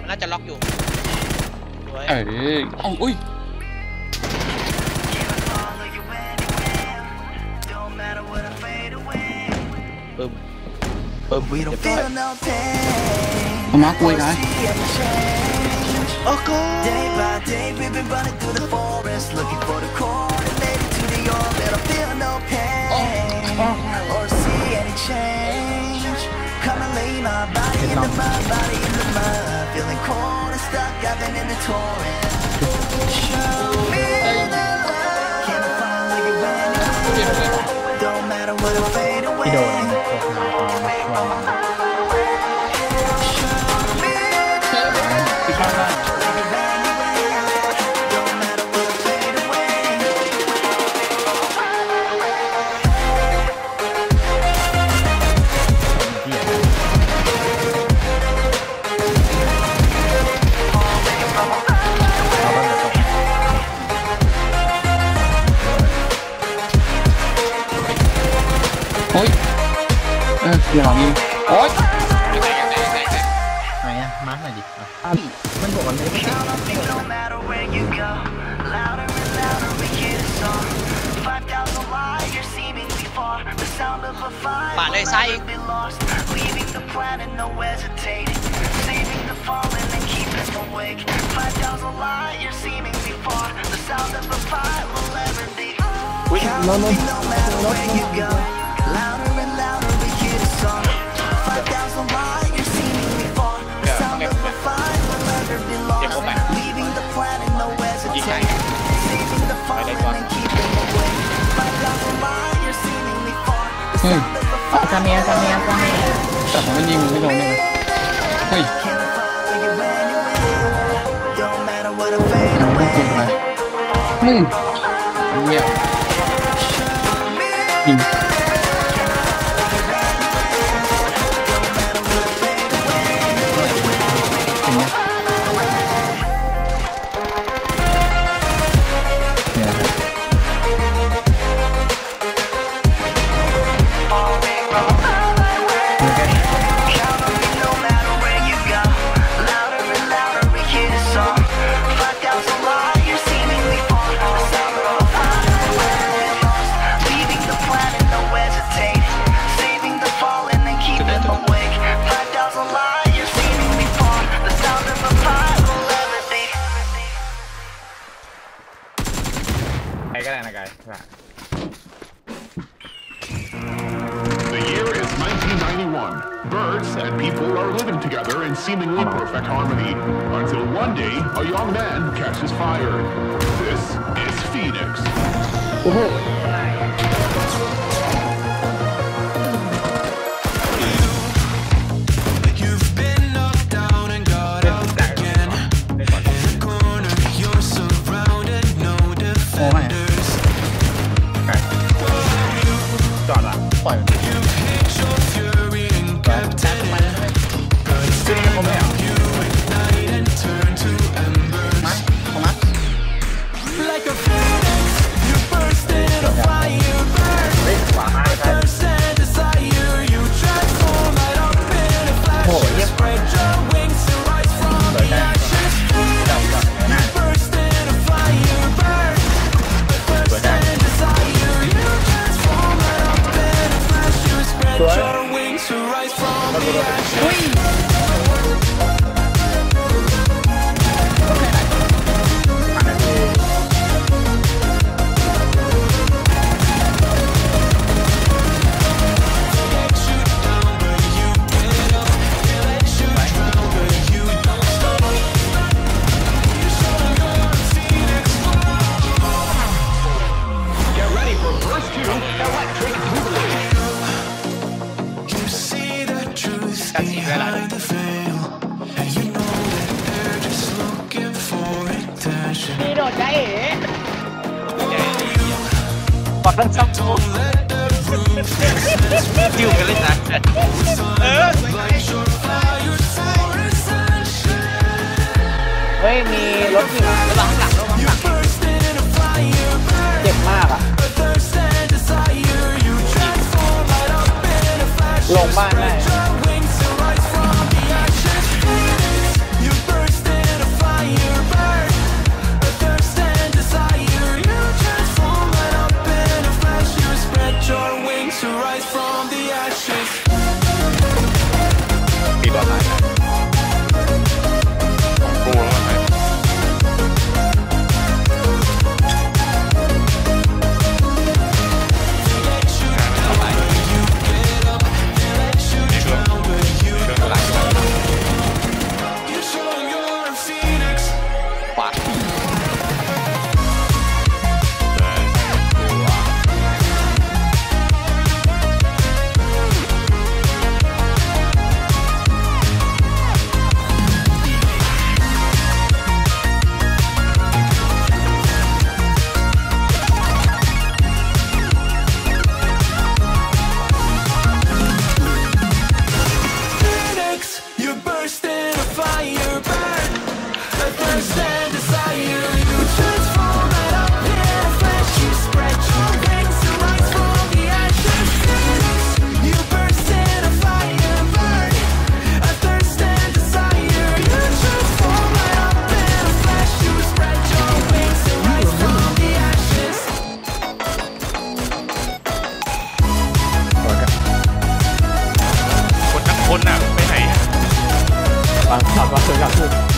มันน่าจะล็อกอยู่สวย เออเอ้าอุ้ย ปึ้มปึ้ม We เรี don't ยบร้อย feel no pain เอามาคุยกัน See any change โอ้โห I've in the torrent เอออย่าหลังยิงโอ๊ย ไหนอะมาร์กหน่อยดิอ่ะมันบอกว่าไม่ได้ Count on me no matter where you go. Louder and louder we hear the song. Five เฮ้ย sound of a fire ซาเมียซาเมียซาเมีย แต่ผมไม่ยิงไม่โดนเลยเฮ้ย Can I follow you anywhere? Don't matter what I fade ไม่จริง away. เลยมึงเงียบยิง Birds and people are living together in seemingly perfect harmony until one day a young man catches fire. This is Phoenix. โอ้ tap tap ดดใจเอ๋ปอดทั้งซับโซ่จิ้วกันเลยนะเออเฮ้ย มีรถอยู่ระวังข้างหลังระวังข้างหลังเจ็บมากอะโงบ้านได้ from the ashes. 把把把剩下。